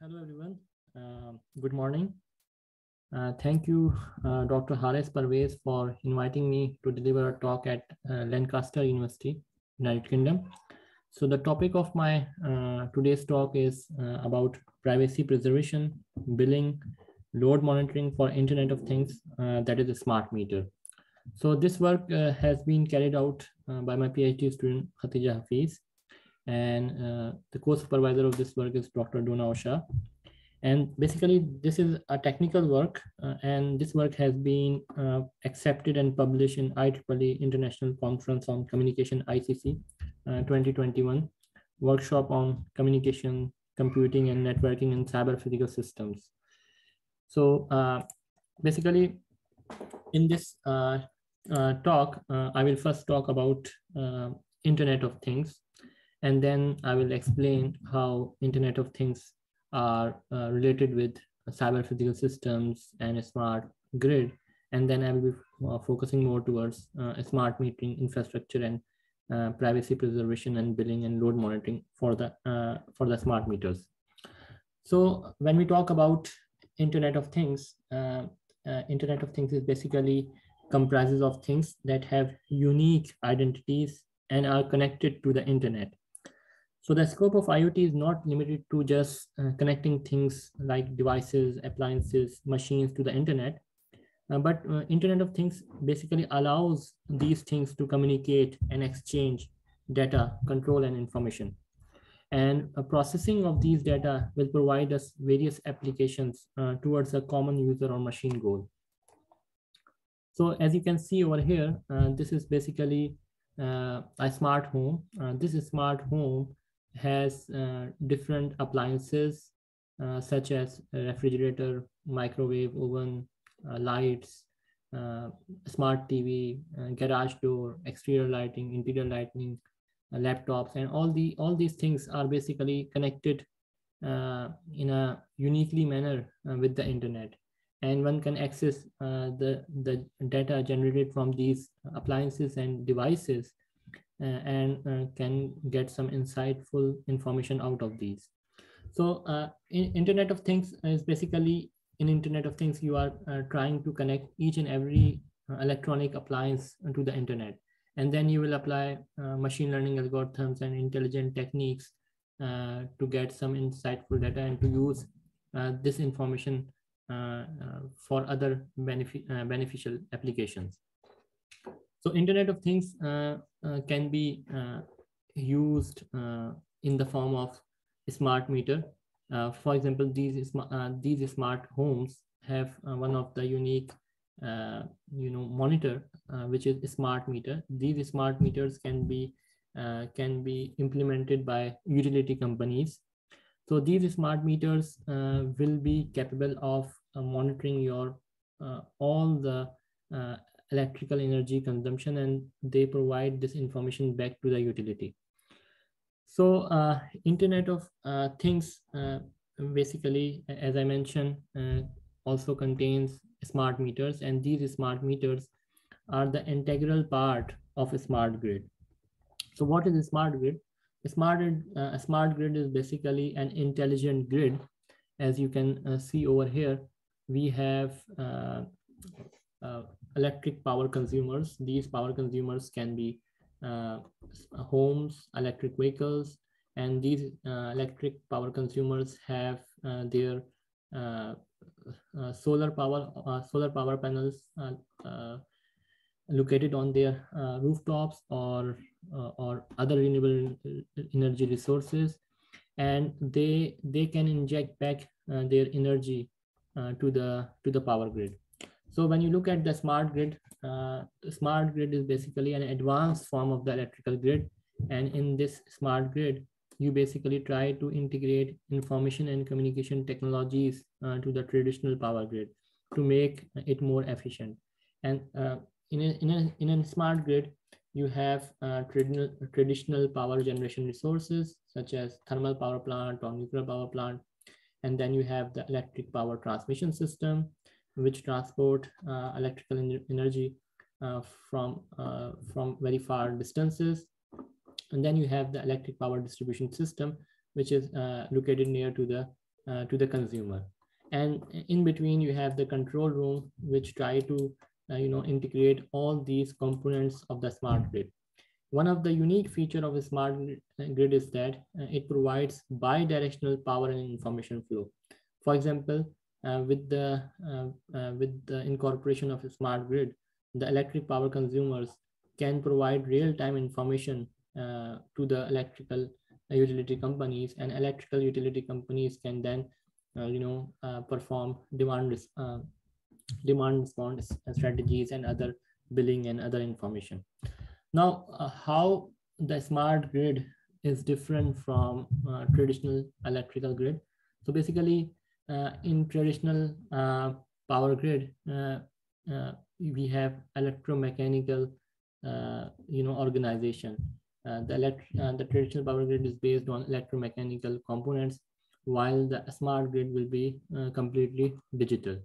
Hello, everyone. Uh, good morning. Uh, thank you, uh, Dr. Haris Parvez, for inviting me to deliver a talk at uh, Lancaster University, United Kingdom. So the topic of my uh, today's talk is uh, about privacy preservation, billing, load monitoring for Internet of Things, that is a smart meter. So this work has been carried out by my PhD student, Khadija Hafeez, and uh, the co-supervisor of this work is Dr. Donna O'Shea. And basically, this is a technical work, uh, and this work has been uh, accepted and published in IEEE International Conference on Communication ICC uh, 2021, workshop on communication, computing, and networking in cyber physical systems. So uh, basically, in this uh, talk, I will first talk about Internet of Things, and then I will explain how Internet of Things are uh, related with cyber physical systems and a smart grid. And then I will be uh, focusing more towards uh, smart metering infrastructure and uh, privacy preservation and billing and load monitoring for the, uh, for the smart meters. So when we talk about Internet of Things, uh, Internet of Things is basically comprises of things that have unique identities and are connected to the internet so the scope of IoT is not limited to just uh, connecting things like devices, appliances, machines to the internet, uh, but uh, Internet of Things basically allows these things to communicate and exchange data, control, and information. And a processing of these data will provide us various applications uh, towards a common user or machine goal. So as you can see over here, uh, this is basically uh, a smart home. this is smart home has uh, different appliances uh, such as refrigerator, microwave, oven, uh, lights, smart TV, garage door, exterior lighting, interior lighting, laptops, and all the all these things are basically connected uh, in a uniquely manner uh, with the internet. And one can access uh, the the data generated from these appliances and devices and uh, can get some insightful information out of these. So uh, in Internet of Things is basically in Internet of Things, you are trying to connect each and every electronic appliance to the internet. And then you will apply machine learning algorithms and intelligent techniques uh, to get some insightful data and to use uh, this information uh, for other benefi beneficial applications. So Internet of Things uh, uh, Uh, can be uh, used uh, in the form of smart meter. Uh, for example, these, these smart homes have one of the unique uh, you know monitor uh, which is smart meter these smart meters can be uh, can be implemented by utility companies so these smart meters will be capable of monitoring your all the electrical energy consumption and they provide this information back to the utility. So uh, Internet of uh, Things uh, basically, as I mentioned, uh, also contains smart meters and these smart meters are the integral part of a smart grid. So what is a smart grid? A smart, uh, a smart grid is basically an intelligent grid. As you can see over here, we have uh, electric power consumers. These power consumers can be uh, homes, electric vehicles, and these uh, electric power consumers have uh, their uh, uh, solar power solar power panels located on their rooftops or or other renewable energy resources, and they they can inject back their energy to the to the power grid. So when you look at the smart grid, uh, the smart grid is basically an advanced form of the electrical grid. And in this smart grid, you basically try to integrate information and communication technologies uh, to the traditional power grid to make it more efficient. And uh, in, a, in, a, in a smart grid, you have uh, traditional, traditional power generation resources such as thermal power plant or nuclear power plant. And then you have the electric power transmission system which transport uh, electrical energy uh, from, uh, from very far distances. And then you have the electric power distribution system, which is located near to the to the consumer. And in between, you have the control room, which try to uh, you know, integrate all these components of the smart grid. One of the unique feature of a smart grid is that it provides bi-directional power and information flow. For example, with the uh, uh, with the incorporation of smart grid, the electric power consumers can provide real-time information uh, to the electrical utility companies, and electrical utility companies can then, uh, you know, uh, perform demand demand response strategies and other billing and other information. Now, how the smart grid is different from traditional electrical grid. So basically, uh, in traditional uh, power grid, uh, we have electromechanical, you know, organization. the, elect the traditional power grid is based on electromechanical components, while the smart grid will be completely digital.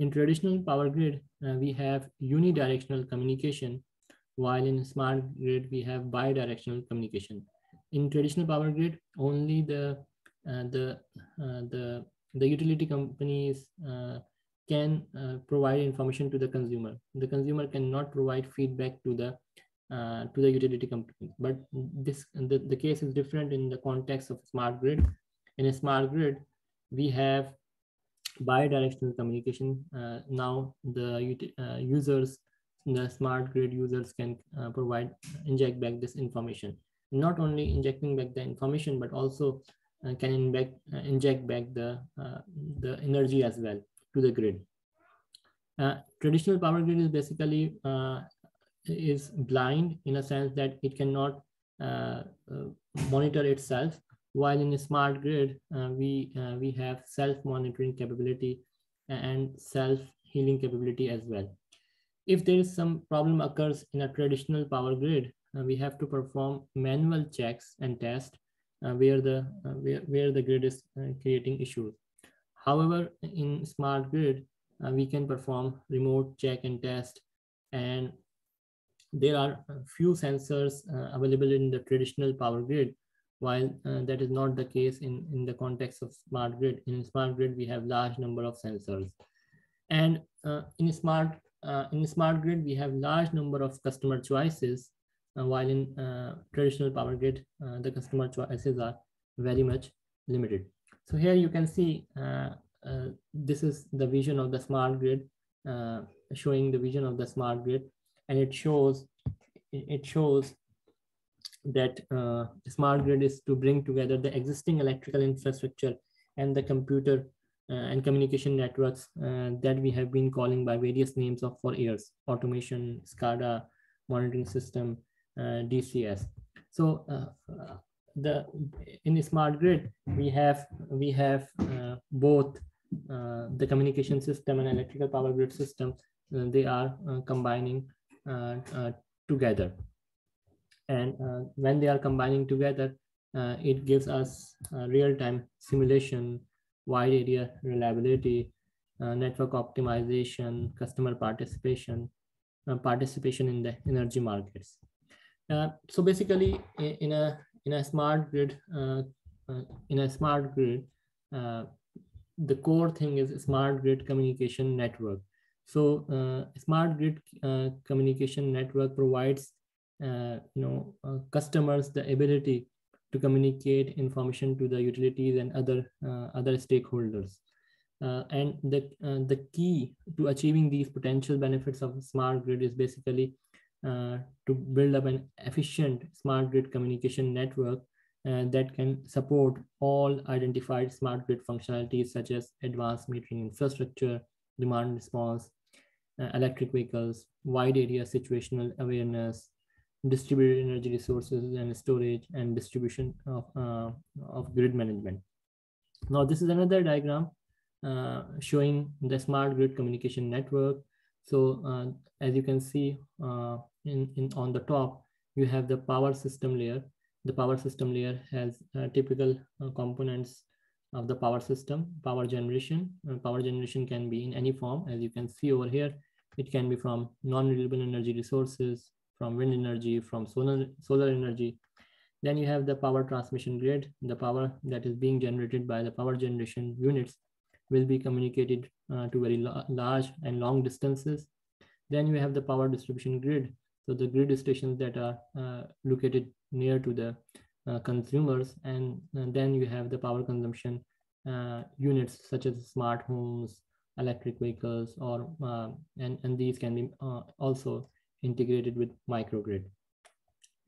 In traditional power grid, uh, we have unidirectional communication, while in smart grid, we have bidirectional communication. In traditional power grid, only the uh, the uh, the the utility companies uh, can uh, provide information to the consumer. The consumer cannot provide feedback to the uh, to the utility company. But this the, the case is different in the context of smart grid. In a smart grid, we have bi-directional communication. Uh, now the uh, users, the smart grid users can uh, provide, inject back this information. Not only injecting back the information, but also uh, can inject, uh, inject back the, uh, the energy as well to the grid. traditional power grid is basically is blind in a sense that it cannot monitor itself while in a smart grid, uh, we, uh, we have self-monitoring capability and self-healing capability as well. If there is some problem occurs in a traditional power grid, uh, we have to perform manual checks and tests uh, where the uh, where, where the grid is uh, creating issues. However, in smart grid, we can perform remote check and test and there are few sensors available in the traditional power grid while uh, that is not the case in, in the context of smart grid. In smart grid, we have large number of sensors. And uh, in smart uh, in smart grid, we have large number of customer choices uh, while in uh, traditional power grid, uh, the customer choices are very much limited. So here you can see this is the vision of the smart grid, showing the vision of the smart grid, and it shows it shows that uh, smart grid is to bring together the existing electrical infrastructure and the computer uh, and communication networks uh, that we have been calling by various names of for years automation scada monitoring system uh, Uh, DCS. So uh, the in the smart grid we have we have uh, both uh, the communication system and electrical power grid system. Uh, they are combining together, and when they are combining together, it gives us real-time simulation, wide area reliability, uh, network optimization, customer participation, uh, participation in the energy markets. Uh, so basically, in a in a smart grid, uh, uh, in a smart grid, the core thing is smart grid communication network. So smart grid communication network provides you know customers the ability to communicate information to the utilities and other uh, other stakeholders. Uh, and the uh, the key to achieving these potential benefits of smart grid is basically to build up an efficient smart grid communication network uh, that can support all identified smart grid functionalities such as advanced metering infrastructure, demand response, uh, electric vehicles, wide area situational awareness, distributed energy resources and storage and distribution of, uh, of grid management. Now, this is another diagram uh, showing the smart grid communication network. So uh, as you can see, in, in on the top, you have the power system layer. The power system layer has uh, typical uh, components of the power system, power generation. Uh, power generation can be in any form, as you can see over here. It can be from non-renewable energy resources, from wind energy, from solar, solar energy. Then you have the power transmission grid. The power that is being generated by the power generation units will be communicated uh, to very large and long distances. Then you have the power distribution grid. So the grid stations that are uh, located near to the uh, consumers. And, and, then you have the power consumption uh, units such as smart homes, electric vehicles, or uh, and, and these can be uh, also integrated with microgrid.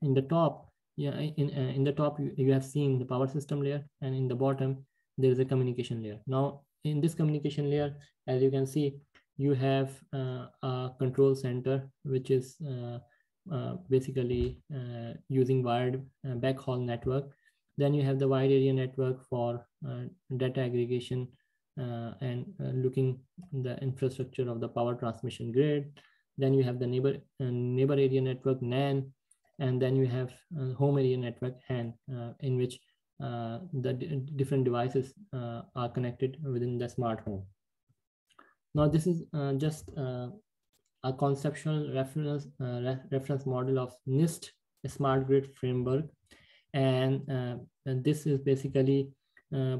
In the top, yeah, in, in the top, you, you have seen the power system layer, and in the bottom, there is a communication layer. Now, in this communication layer, as you can see, you have uh, a control center, which is uh, uh, basically uh, using wired uh, backhaul network. Then you have the wide area network for uh, data aggregation and looking the infrastructure of the power transmission grid. Then you have the neighbor neighbor area network NAN, and then you have home area network HAN, in which uh, the different devices uh, are connected within the smart home. Now, this is uh, just a conceptual reference, re reference model of NIST smart grid framework. And, and this is basically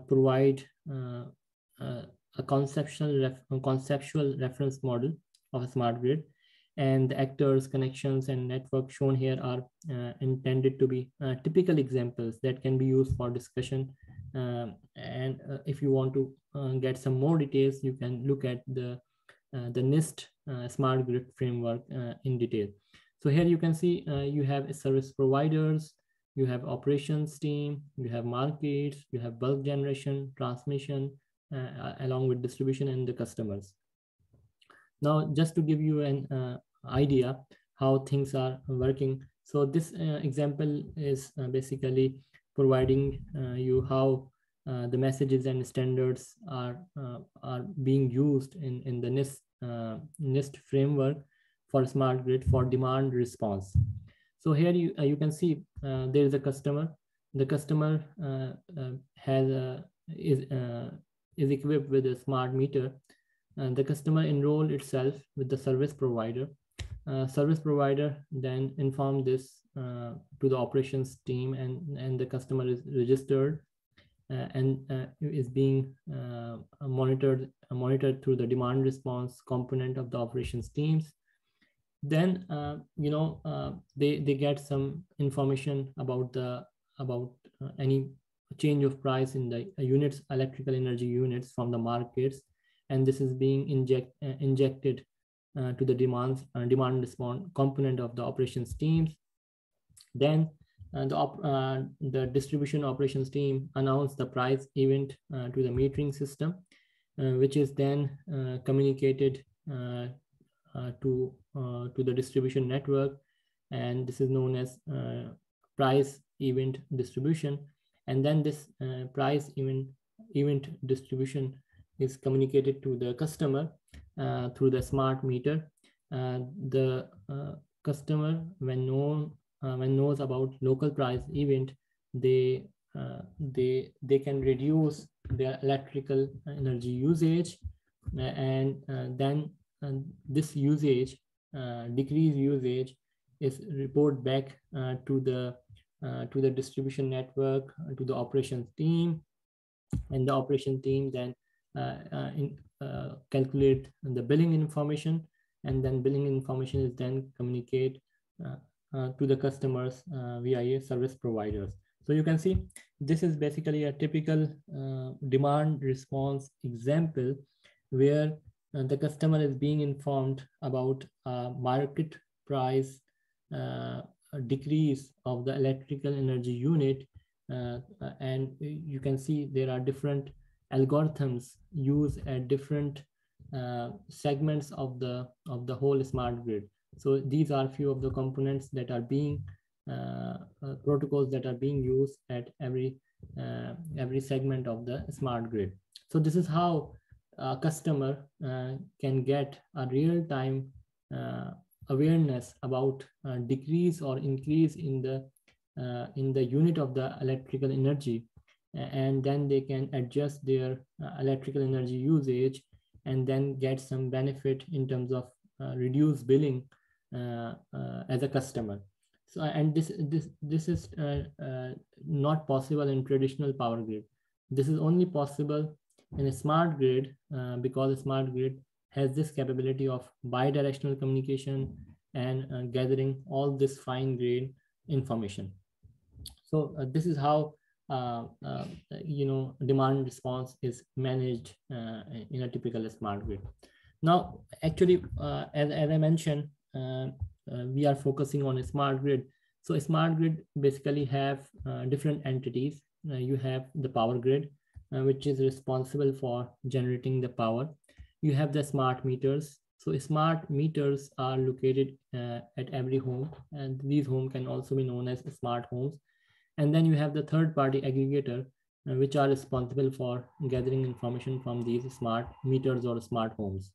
provide a conceptual, ref conceptual reference model of a smart grid and the actors, connections, and network shown here are uh, intended to be uh, typical examples that can be used for discussion. Um, and uh, if you want to uh, get some more details, you can look at the, uh, the NIST uh, smart grid framework in detail. So here you can see you have service providers, you have operations team, you have markets, you have bulk generation, transmission, along with distribution and the customers. Now, just to give you an uh, idea how things are working. So this uh, example is uh, basically providing uh, you how uh, the messages and standards are, uh, are being used in, in the NIST, Uh, NIST framework for smart grid for demand response. So here you, uh, you can see uh, there is a customer. The customer has a, is, is equipped with a smart meter and the customer enroll itself with the service provider. Uh, service provider then inform this uh, to the operations team and, and the customer is registered uh, and uh, is being uh, monitored monitored through the demand response component of the operations teams. Then uh, you know they they get some information about the about any change of price in the units electrical energy units from the markets and this is being inject, uh, injected uh, to the demands, uh, demand response component of the operations teams. Then the, the distribution operations team announced the price event to the metering system, which is then communicated to, to the distribution network. And this is known as price event distribution. And then this uh, price event event distribution is communicated to the customer uh, through the smart meter. Uh, the uh, customer, when known uh, when knows about local price event, they uh, they they can reduce their electrical energy usage, and then this usage decrease usage is report back to the to the distribution network to the operations team. And the operation team then uh, uh, in, uh, calculate the billing information and then billing information is then communicate to the customers via service providers. So you can see this is basically a typical demand response example where the customer is being informed about market price uh, decrease of the electrical energy unit uh, and you can see there are different algorithms used at different uh, segments of the of the whole smart grid. So these are few of the components that are being uh, uh, protocols that are being used at every uh, every segment of the smart grid. So this is how a customer uh, can get a real time uh, awareness about decrease or increase in the in the unit of the electrical energy and then they can adjust their uh, electrical energy usage and then get some benefit in terms of uh, reduced billing uh, as a customer. So, and this, this, this is uh, uh, not possible in traditional power grid. This is only possible in a smart grid uh, because a smart grid has this capability of bidirectional communication and uh, gathering all this fine grained information. So uh, this is how uh, uh, you know demand response is managed uh, in a typical smart grid. Now, actually, uh, as, as I mentioned, Uh, uh, we are focusing on a smart grid. So a smart grid basically have uh, different entities. you have the power grid, which is responsible for generating the power you have the smart meters. So smart meters are located uh, at every home and these homes can also be known as smart homes. And then you have the third party aggregator, uh, which are responsible for gathering information from these smart meters or smart homes.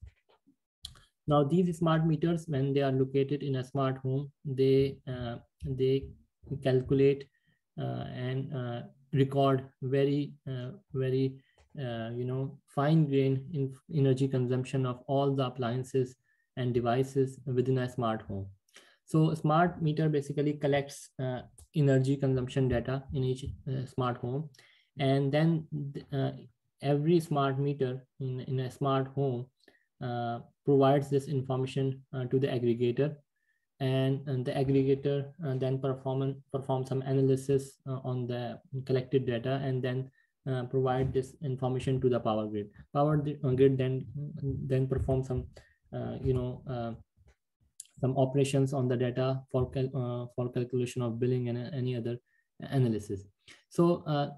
Now these smart meters, when they are located in a smart home, they, uh, they calculate uh, and uh, record very, very you know, fine grain in energy consumption of all the appliances and devices within a smart home. So smart meter basically collects uh, energy consumption data in each uh, smart home. And then uh, every smart meter in, in a smart home provides this information uh, to the aggregator and, and the aggregator then perform, perform some analysis on the collected data and then uh, provide this information to the power grid. Power uh, grid then then perform some uh, you know uh, some operations on the data for cal for calculation of billing and any other analysis. So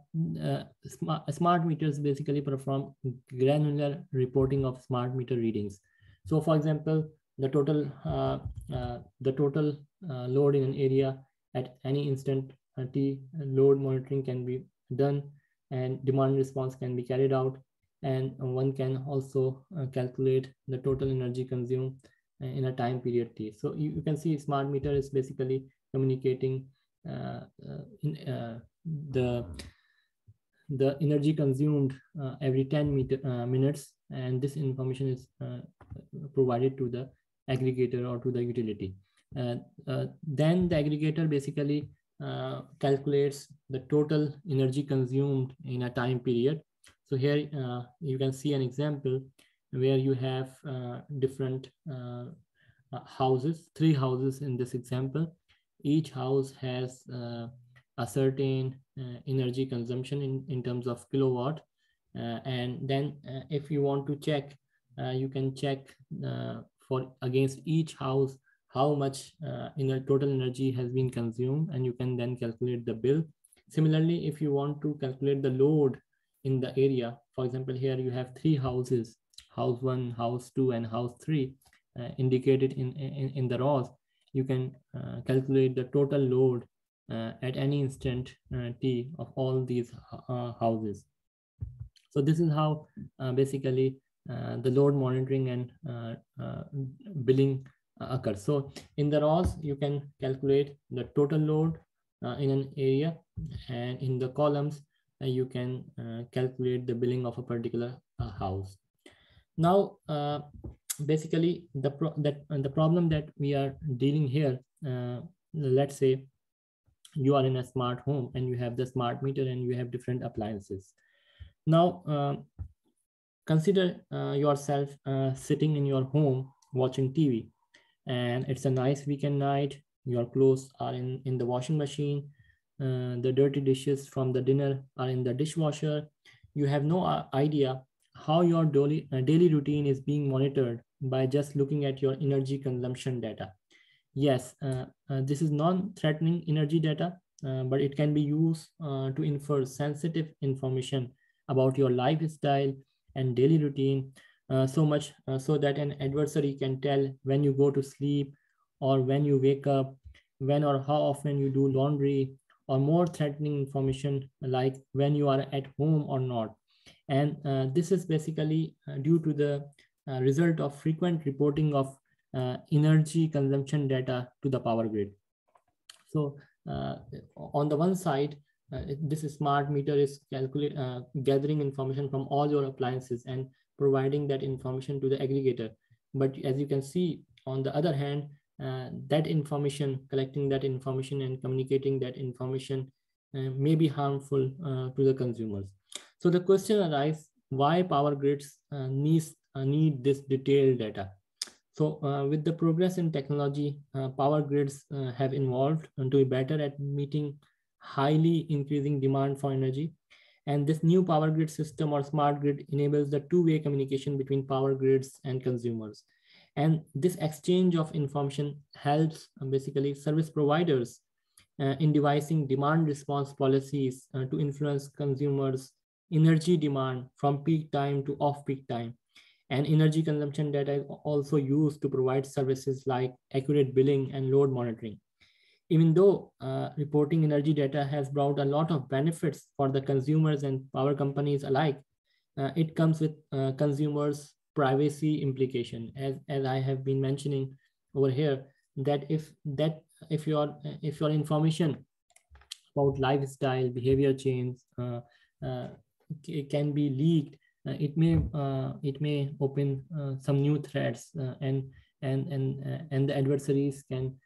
smart, smart meters basically perform granular reporting of smart meter readings. So for example, the total uh, uh, the total uh, load in an area at any instant t load monitoring can be done and demand response can be carried out. And one can also uh, calculate the total energy consumed uh, in a time period t. So you, you, can see smart meter is basically communicating uh, uh in, uh, the the energy consumed uh, every 10 meter, minutes and this information is provided to the aggregator or to the utility. then the aggregator basically uh, calculates the total energy consumed in a time period. So here uh, you can see an example where you have uh, different uh, uh, houses, three houses in this example. Each house has uh, a certain uh, energy consumption in, in terms of kilowatt. Uh, and then if you want to check, you can check for against each house how much uh, total energy has been consumed and you can then calculate the bill. Similarly, if you want to calculate the load in the area, for example, here you have three houses, house one, house two, and house three uh, indicated in, in, in the rows, you can uh, calculate the total load uh, at any instant uh, t of all these houses. So this is how basically the load monitoring and billing occurs. So in the rows, you can calculate the total load uh, in an area and in the columns, uh, you can uh, calculate the billing of a particular house. Now, basically the, pro that, the problem that we are dealing here, uh, let's say you are in a smart home and you have the smart meter and you have different appliances. Now, consider yourself sitting in your home watching TV and it's a nice weekend night your clothes are in in the washing machine uh, the dirty dishes from the dinner are in the dishwasher you have no uh, idea how your daily, uh, daily routine is being monitored by just looking at your energy consumption data yes uh, uh this is non-threatening energy data uh, but it can be used to infer sensitive information about your lifestyle and daily routine uh, so much uh, so that an adversary can tell when you go to sleep or when you wake up, when or how often you do laundry, or more threatening information like when you are at home or not. And uh, this is basically uh, due to the uh, Uh, result of frequent reporting of uh, energy consumption data to the power grid. So uh, on the one side, uh, this smart meter is uh, gathering information from all your appliances and providing that information to the aggregator. But as you can see, on the other hand, that information, collecting that information and communicating that information may be harmful to the consumers. So the question arises, why power grids needs, need this detailed data? So uh, with the progress in technology, uh, power grids uh, have evolved to be better at meeting highly increasing demand for energy. And this new power grid system or smart grid enables the two-way communication between power grids and consumers. And this exchange of information helps uh, basically service providers uh, in devising demand response policies uh, to influence consumers' energy demand from peak time to off-peak time and energy consumption data is also used to provide services like accurate billing and load monitoring. Even though uh, reporting energy data has brought a lot of benefits for the consumers and power companies alike, uh, it comes with uh, consumers' privacy implication. As, as I have been mentioning over here, that if that if your if your information about lifestyle, behavior change uh, uh, can be leaked Uh, it may uh, it may open uh, some new threats uh, and and and uh, and the adversaries can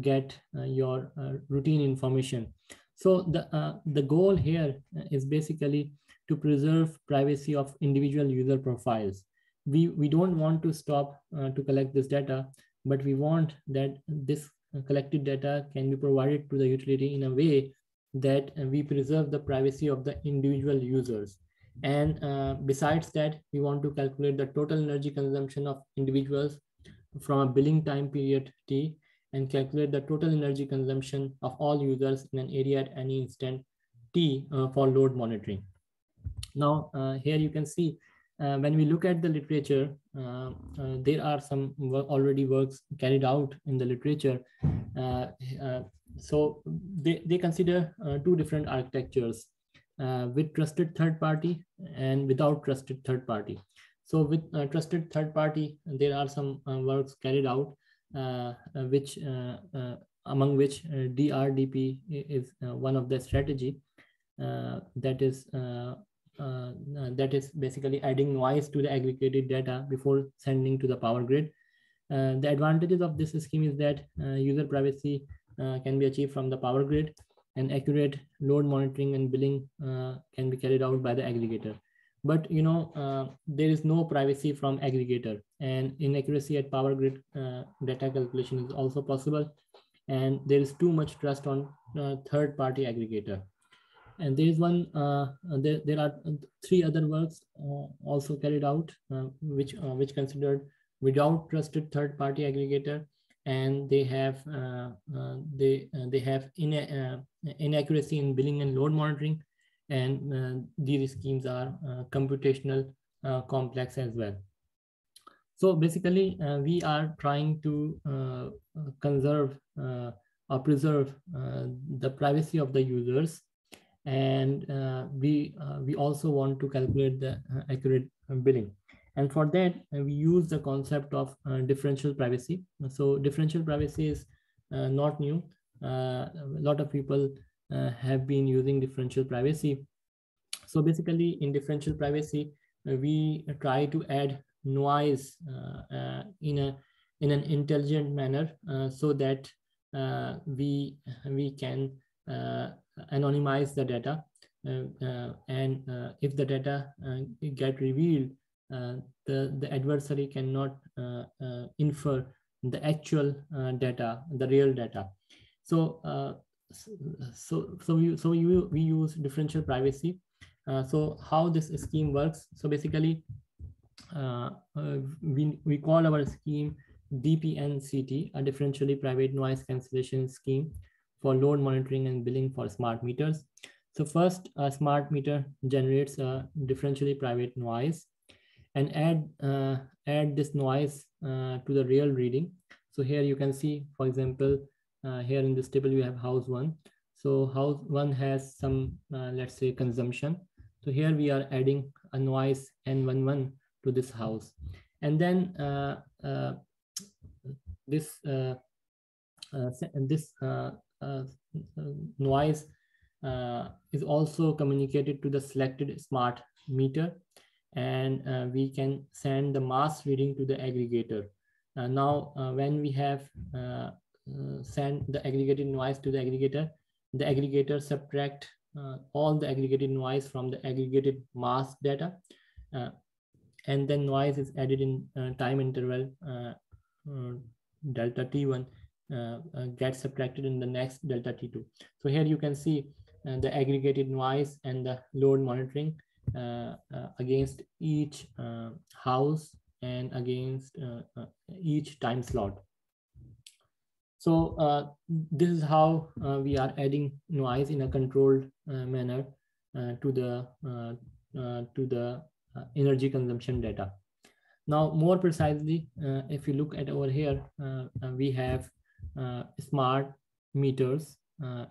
get your routine information. So the the goal here is basically to preserve privacy of individual user profiles. We we don't want to stop uh, to collect this data but we want that this collected data can be provided to the utility in a way that we preserve the privacy of the individual users and uh, besides that, we want to calculate the total energy consumption of individuals from a billing time period T and calculate the total energy consumption of all users in an area at any instant T uh, for load monitoring. Now, uh, here you can see uh, when we look at the literature, uh, uh, there are some already works carried out in the literature. so they, they consider two different architectures uh, with trusted third party and without trusted third party. So with uh, trusted third party, there are some uh, works carried out, uh, uh, which uh, among which DRDP is one of the strategy that is that is basically adding noise to the aggregated data before sending to the power grid. the advantages of this scheme is that user privacy can be achieved from the power grid and accurate load monitoring and billing uh, can be carried out by the aggregator. But you know, uh, there is no privacy from aggregator and inaccuracy at power grid uh, data calculation is also possible. And there is too much trust on uh, third party aggregator. And there is one, uh, there, there are three other works uh, also carried out, which, which considered without trusted third party aggregator and they have uh, uh, they uh, they have in, inaccuracy in billing and load monitoring, and these schemes are computational complex as well. So basically, we are trying to conserve or preserve the privacy of the users. And uh, we uh, we also want to calculate the accurate billing and for that, uh, we use the concept of uh, differential privacy. So differential privacy is uh, not new. a lot of people have been using differential privacy. So basically in differential privacy, we try to add noise in a in an intelligent manner so that we we can anonymize the data uh, uh, and uh, if the data get revealed uh, Uh, the, the adversary cannot uh, uh, infer the actual uh, data, the real data. So, uh, so, so, we, so we, we use differential privacy. so how this scheme works? So basically, we, we call our scheme DPNCT, a differentially private noise cancellation scheme for load monitoring and billing for smart meters. So first, a smart meter generates a differentially private noise and add uh, add this noise uh, to the real reading. So here you can see, for example, uh, here in this table, you have house one. So house one has some, uh, let's say consumption. So here we are adding a noise N11 to this house. And then uh, uh, this, this noise is also communicated to the selected smart meter and uh, we can send the mass reading to the aggregator. Uh, now, uh, when we have uh, sent the aggregated noise to the aggregator, the aggregator subtract all the aggregated noise from the aggregated mass data and then noise is added in uh, time interval uh, uh, delta t1 gets subtracted in the next delta t2. So here you can see the aggregated noise and the load monitoring against each house and against each time slot. So uh, this is how uh, we are adding noise in a controlled uh, manner to the to the uh, energy consumption data. Now, more precisely, uh, if you look at over here, uh, we have smart meters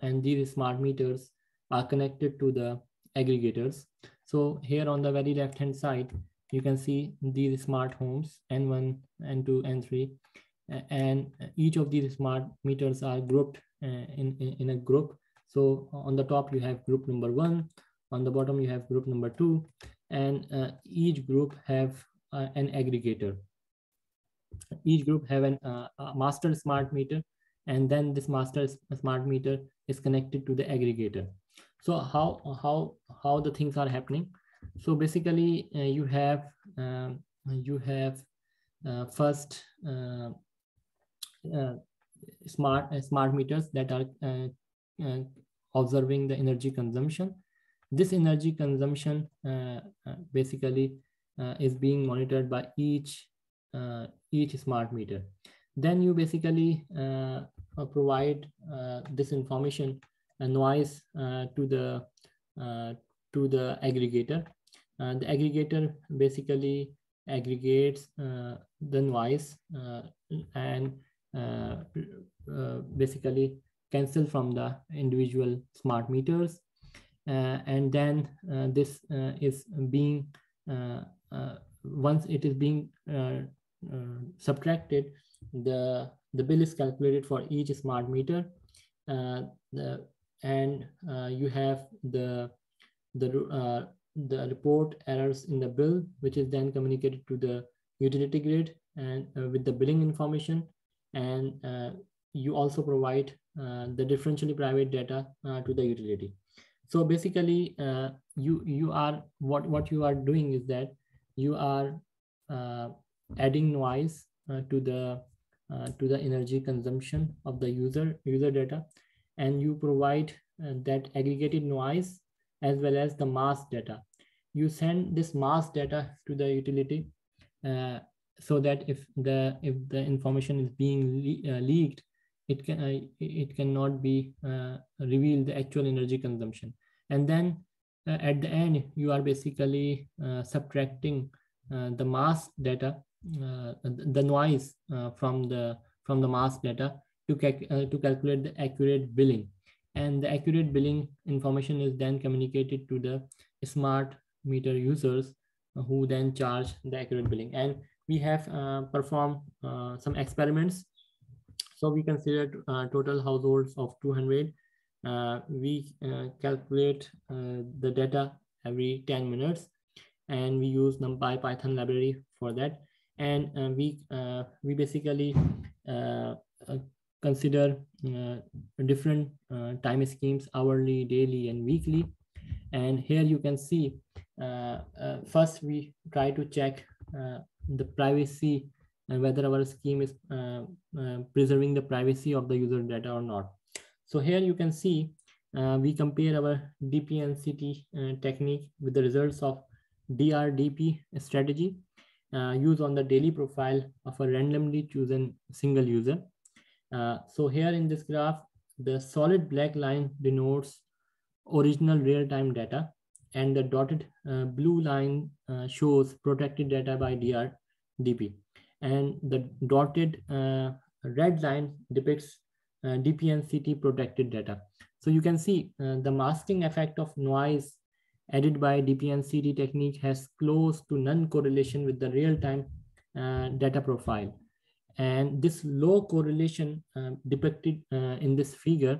and these smart meters are connected to the aggregators. So here on the very left hand side, you can see these smart homes N1, N2, N3, and each of these smart meters are grouped in, in, in a group. So on the top, you have group number one, on the bottom, you have group number two, and uh, each group have uh, an aggregator. Each group have an uh, master smart meter, and then this master smart meter is connected to the aggregator. So how how how the things are happening? So basically, uh, you have um, you have uh, first uh, smart smart meters that are observing the energy consumption this energy consumption uh, uh, basically uh, is being monitored by each each smart meter. Then you basically provide this information noise uh, to the uh, to the aggregator. Uh, the aggregator basically aggregates the noise and basically cancel from the individual smart meters uh, and then uh, this uh, is being once it is being subtracted the the bill is calculated for each smart meter the, and you have the the the report errors in the bill, which is then communicated to the utility grid and uh, with the billing information. And uh, you also provide uh, the differentially private data to the utility so basically uh, you you are what what you are doing is that you are uh, adding noise uh, to the uh, to the energy consumption of the user user data and you provide uh, that aggregated noise as well as the mass data. You send this mass data to the utility uh, so that if the if the information is being le leaked it can uh, it cannot be uh, reveal the actual energy consumption. And then uh, at the end you are basically uh, subtracting uh, the mass data uh, the noise uh, from the from the mass data to, to calculate the accurate billing and the accurate billing information is then communicated to the smart meter users who then charge the accurate billing and we have performed some experiments so we considered uh, total households of 200. Uh, we uh, calculate uh, the data every 10 minutes and we use NumPy Python library for that. And uh, we, uh, we basically consider different time schemes, hourly, daily, and weekly. And here you can see, first we try to check the privacy and whether our scheme is uh, uh, preserving the privacy of the user data or not. So here you can see uh, we compare our DPNCT uh, technique with the results of DRDP strategy uh, used on the daily profile of a randomly chosen single user. Uh, so here in this graph, the solid black line denotes original real-time data and the dotted blue line shows protected data by DRDP and the dotted uh, red line depicts uh, DPNCT protected data. So you can see uh, the masking effect of noise added by DPNCT technique has close to none correlation with the real-time uh, data profile. And this low correlation uh, depicted uh, in this figure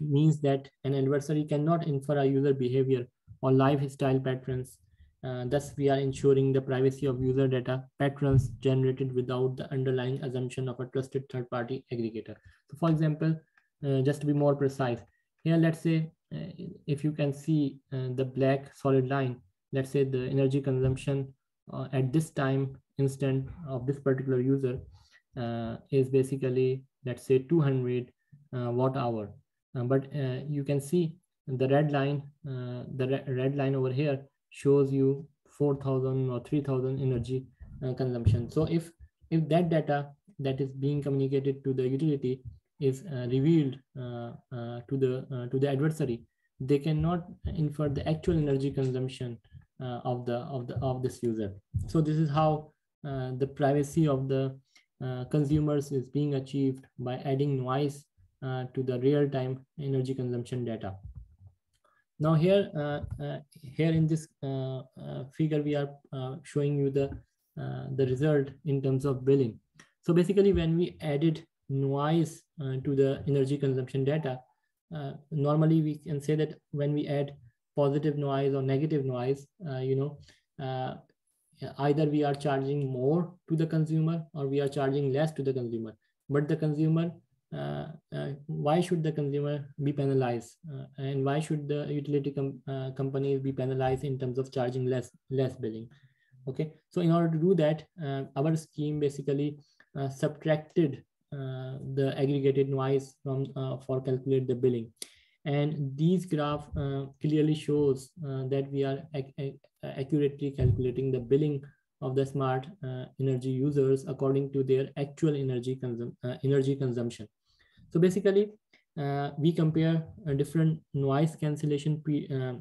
means that an adversary cannot infer a user behavior or lifestyle patterns Uh, thus, we are ensuring the privacy of user data patterns generated without the underlying assumption of a trusted third-party aggregator. So for example, uh, just to be more precise, here, let's say, uh, if you can see uh, the black solid line, let's say the energy consumption uh, at this time instant of this particular user uh, is basically, let's say 200 watt hour. but you can see the red line, the re red line over here shows you 4000 or 3000 energy uh, consumption so if if that data that is being communicated to the utility is uh, revealed uh, uh to the uh, to the adversary they cannot infer the actual energy consumption uh, of the of the of this user so this is how Uh, the privacy of the uh, consumers is being achieved by adding noise uh, to the real-time energy consumption data now here, uh, uh, here in this uh, figure, we are showing you the, the result in terms of billing. So basically when we added noise to the energy consumption data, normally we can say that when we add positive noise or negative noise, you know, either we are charging more to the consumer or we are charging less to the consumer. But the consumer uh, uh, why should the consumer be penalized? Uh, and why should the utility com companies be penalized in terms of charging less less billing? Okay so in order to do that our scheme basically subtracted the aggregated noise from for calculate the billing. And these graph uh, clearly shows uh, that we are accurately calculating the billing of the smart uh, energy users according to their actual energy, consum energy consumption. So basically, uh, we compare uh, different noise cancellation uh,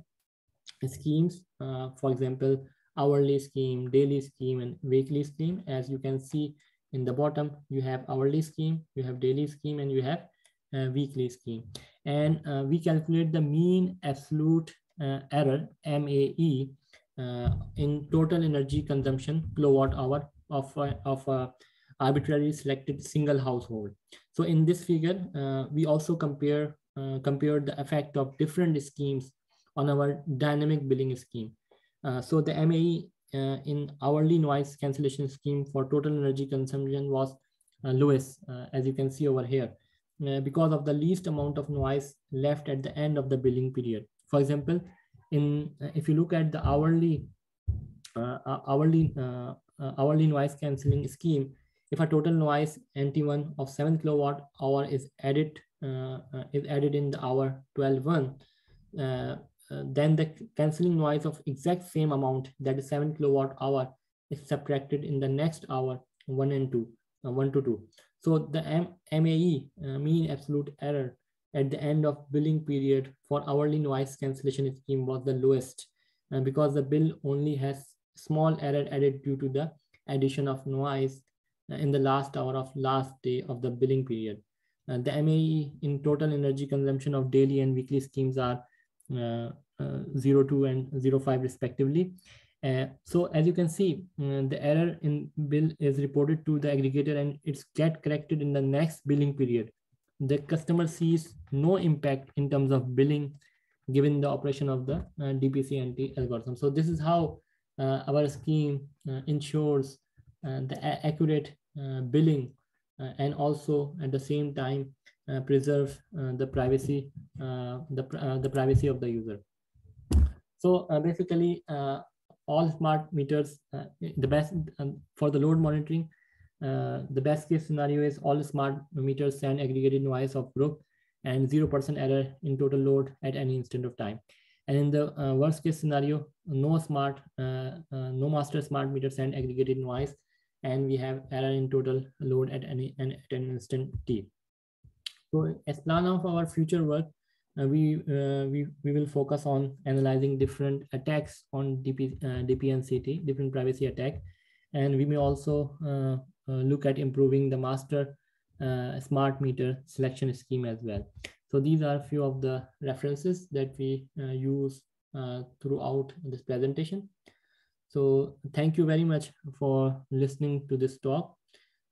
schemes. Uh, for example, hourly scheme, daily scheme, and weekly scheme. As you can see in the bottom, you have hourly scheme, you have daily scheme, and you have uh, weekly scheme. And uh, we calculate the mean absolute error, MAE, in total energy consumption kilowatt hour of, of a arbitrarily selected single household. So in this figure, uh, we also compare, uh, compare the effect of different schemes on our dynamic billing scheme. Uh, so the MAE uh, in hourly noise cancellation scheme for total energy consumption was uh, lowest, uh, as you can see over here, because of the least amount of noise left at the end of the billing period. For example, in if you look at the hourly hourly hourly noise cancelling scheme, if a total noise NT1 of 7 kilowatt hour is added uh, uh, is added in the hour 12 uh, uh, then the cancelling noise of exact same amount that is 7 kilowatt hour is subtracted in the next hour 1 and 2 uh, 1 to 2 so the M MAE uh, mean absolute error at the end of billing period for hourly noise cancellation scheme was the lowest and because the bill only has small error added due to the addition of noise in the last hour of last day of the billing period. Uh, the MAE in total energy consumption of daily and weekly schemes are uh, uh, 02 and 05 respectively. Uh, so as you can see, uh, the error in bill is reported to the aggregator and it's get corrected in the next billing period. The customer sees no impact in terms of billing given the operation of the uh, DPNCT algorithm. So this is how our scheme ensures uh, the accurate uh, billing uh, and also at the same time preserve the privacy the, the privacy of the user. So basically, all smart meters, the best um, for the load monitoring, uh, the best case scenario is all smart meters send aggregated noise of group and 0% error in total load at any instant of time. And in the uh, worst case scenario, no smart, uh, no master smart meter send aggregated noise and we have error in total load at any and at an instant t. So as plan of our future work, uh, we, uh, we, we will focus on analyzing different attacks on DP, uh, DPNCT, different privacy attack. And we may also uh, uh, look at improving the master uh, smart meter selection scheme as well. So these are a few of the references that we use throughout this presentation. So thank you very much for listening to this talk.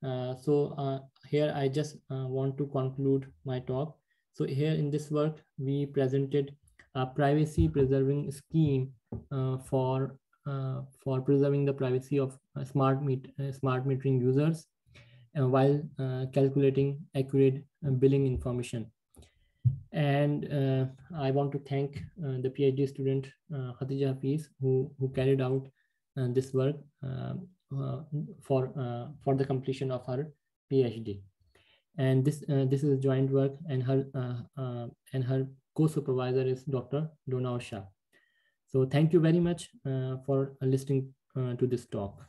Uh, so uh, here I just uh, want to conclude my talk. So here in this work, we presented a privacy preserving scheme uh, for Uh, for preserving the privacy of uh, smart, meet, uh, smart metering users while calculating accurate billing information. And uh, I want to thank uh, the PhD student uh, Khadija Hafeez who, who carried out this work um, for, for the completion of her PhD. And this, this is joint work and her, and her co-supervisor is Dr. Donna O'Shea. So thank you very much uh, for listening uh, to this talk.